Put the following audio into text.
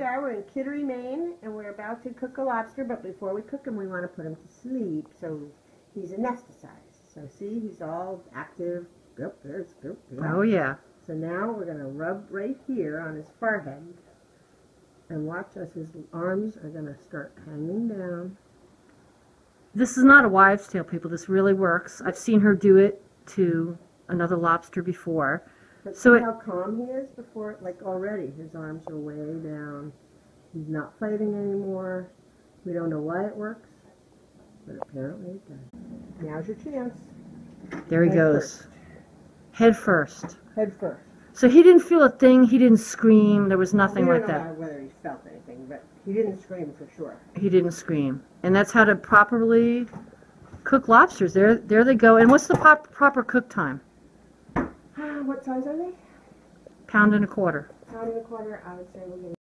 We're in Kittery, Maine, and we're about to cook a lobster, but before we cook him, we want to put him to sleep, so he's anesthetized. So see, he's all active. Yep, there's, yep, yep. Oh yeah. So now we're going to rub right here on his forehead, and watch as his arms are going to start hanging down. This is not a wives' tale, people. This really works. I've seen her do it to another lobster before. But So see it- how calm he is before, like already, his arms are way down. Not fighting anymore. We don't know why it works, but apparently it does. Now's your chance. There he Head goes. Head first. Head first. So he didn't feel a thing. He didn't scream. There was nothing we like don't know that. whether he felt anything, but he didn't scream for sure. He didn't scream. And that's how to properly cook lobsters. There, there they go. And what's the pop, proper cook time? Uh, what size are they? Pound and a quarter. Pound and a quarter. I would say we're going